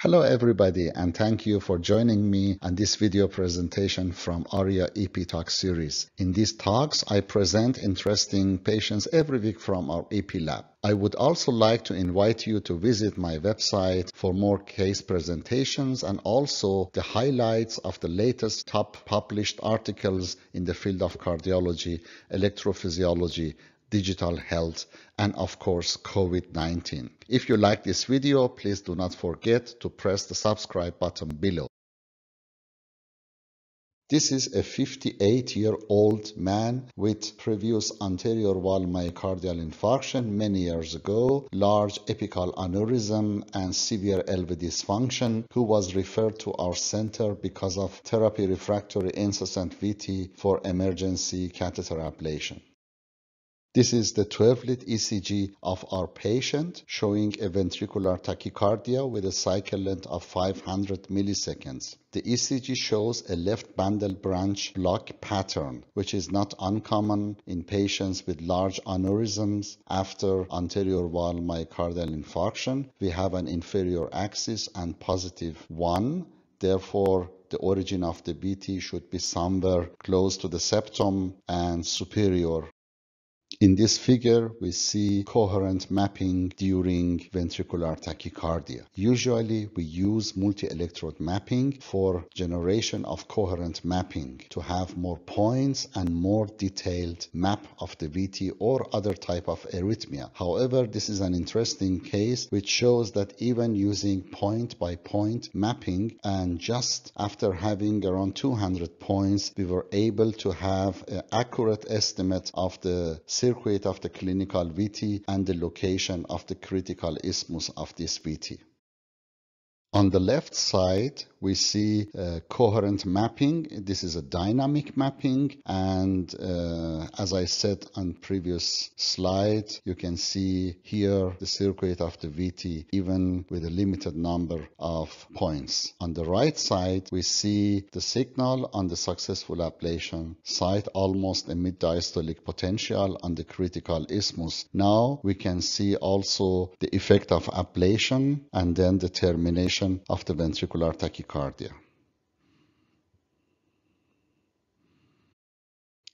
Hello everybody and thank you for joining me on this video presentation from Arya EP Talk series. In these talks, I present interesting patients every week from our EP lab. I would also like to invite you to visit my website for more case presentations and also the highlights of the latest top published articles in the field of cardiology, electrophysiology, digital health, and of course COVID-19. If you like this video, please do not forget to press the subscribe button below. This is a 58-year-old man with previous anterior wall myocardial infarction many years ago, large apical aneurysm and severe LV dysfunction who was referred to our center because of therapy refractory incessant VT for emergency catheter ablation. This is the 12-lead ECG of our patient showing a ventricular tachycardia with a cycle length of 500 milliseconds. The ECG shows a left bundle branch block pattern, which is not uncommon in patients with large aneurysms after anterior wall myocardial infarction. We have an inferior axis and positive 1. Therefore, the origin of the VT should be somewhere close to the septum and superior in this figure, we see coherent mapping during ventricular tachycardia. Usually, we use multi-electrode mapping for generation of coherent mapping to have more points and more detailed map of the VT or other type of arrhythmia. However, this is an interesting case which shows that even using point by point mapping and just after having around 200 points, we were able to have an accurate estimate of the circuit of the clinical VT and the location of the critical isthmus of this VT. On the left side, we see coherent mapping. This is a dynamic mapping. And uh, as I said on previous slide, you can see here the circuit of the VT, even with a limited number of points. On the right side, we see the signal on the successful ablation site, almost a mid-diastolic potential on the critical isthmus. Now we can see also the effect of ablation and then the termination of the ventricular tachycardia.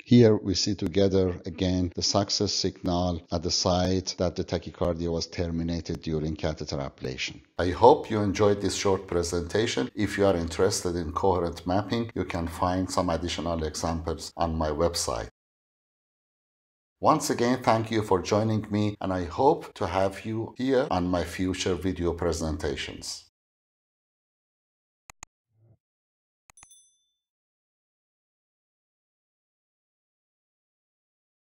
Here we see together again the success signal at the site that the tachycardia was terminated during catheter ablation. I hope you enjoyed this short presentation. If you are interested in coherent mapping, you can find some additional examples on my website. Once again, thank you for joining me and I hope to have you here on my future video presentations.